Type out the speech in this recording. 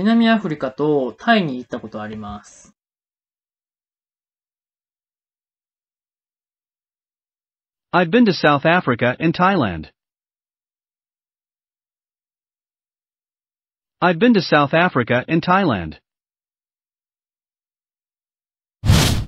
南アフリカとタイに行ったことあります。I've been to South Africa and Thailand. I've been to South Africa and Thailand.